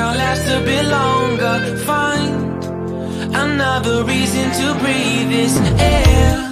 I'll last a bit longer. Find another reason to breathe this air.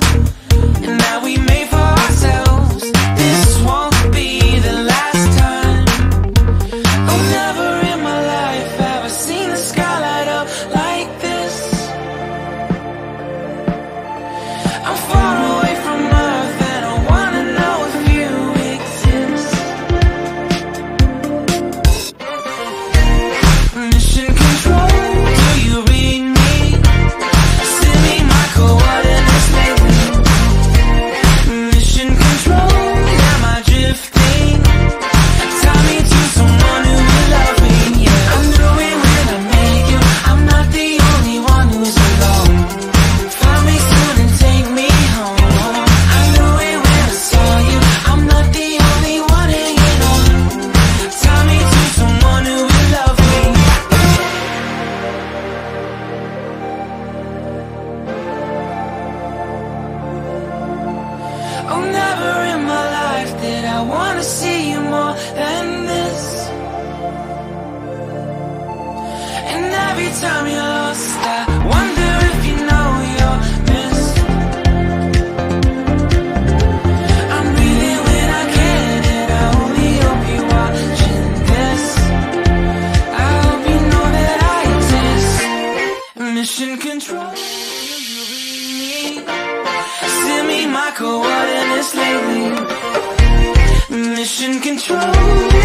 Oh, never in my life did I wanna see you more than this. And every time you're lost, I wonder if you know you're missed. I'm breathing when I can, and I only hope you're watching this. I hope you know that I exist. Mission control. Send me my coordinates lately. Mission control.